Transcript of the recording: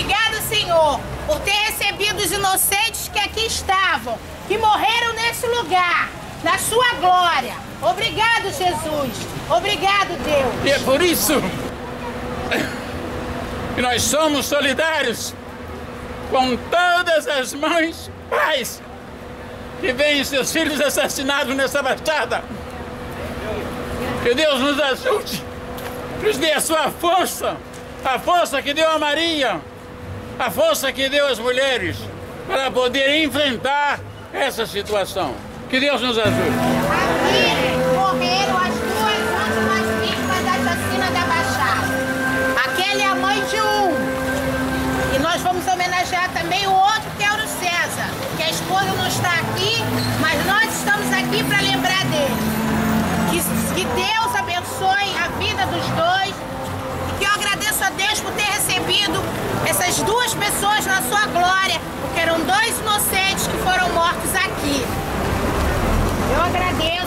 Obrigado, Senhor, por ter recebido os inocentes que aqui estavam, que morreram nesse lugar, na sua glória. Obrigado, Jesus. Obrigado, Deus. E é por isso que nós somos solidários com todas as mães, pais, que veem seus filhos assassinados nessa baixada. Que Deus nos ajude, nos dê a sua força, a força que deu a Maria, a força que deu às mulheres, para poder enfrentar essa situação. Que Deus nos ajude. Aqui morreram as duas últimas vítimas da chacina da Baixada. Aquele é a mãe de um. E nós vamos homenagear também o outro, que é o César, que a esposa não está aqui, mas nós estamos aqui para lembrar dele. Que, que Deus abençoe a vida dos dois que eu agradeço a Deus por ter recebido essas duas pessoas na sua glória, porque eram dois inocentes que foram mortos aqui. Eu agradeço.